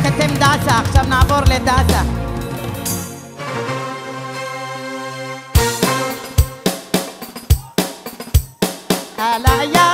רק אתם דסה, עכשיו נעבור לדסה. על הים